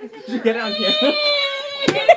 Did you get it on camera?